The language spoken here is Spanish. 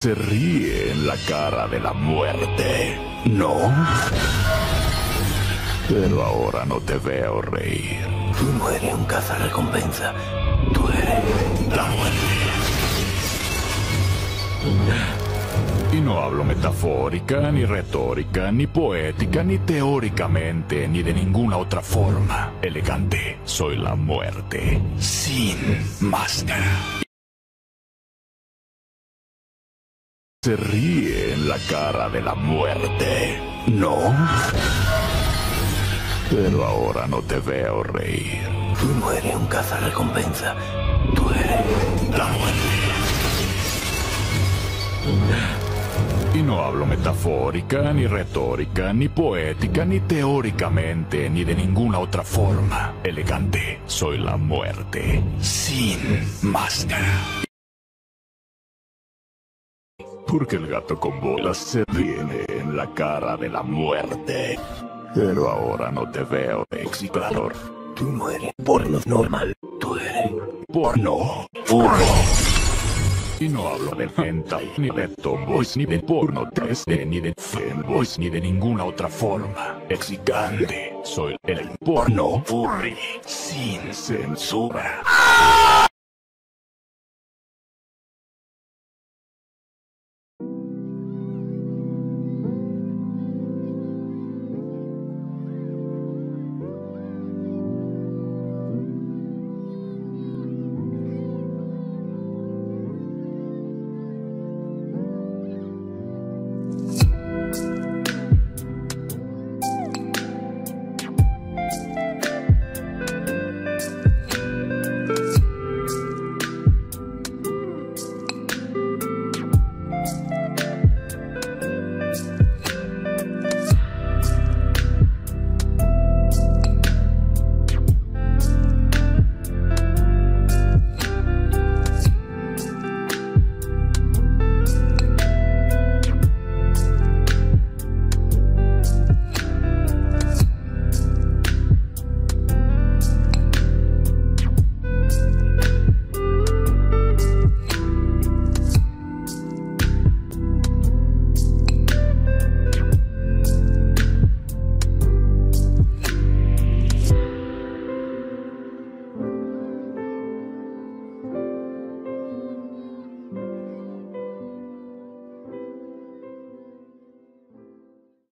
Se ríe en la cara de la muerte, ¿no? Pero ahora no te veo reír. Eres un cazarrecompensa. Tú eres la muerte. Y no hablo metafórica, ni retórica, ni poética, ni teóricamente, ni de ninguna otra forma. Elegante, soy la muerte, sin máscara. Se ríe en la cara de la muerte, ¿no? Pero ahora no te veo reír. Tú no eres un cazarrecompensa. Tú eres la muerte. Y no hablo metafórica, ni retórica, ni poética, ni teóricamente, ni de ninguna otra forma. Elegante, soy la muerte, sin máscara. Porque el gato con bolas se viene en la cara de la muerte. Pero ahora no te veo excitador. Tú no eres porno normal. Tú eres Porno puro. Y no hablo de hentai, ni de tomboys, ni de porno 3D, ni de femboys, ni de ninguna otra forma. Excitante. Soy el porno furry, sin censura.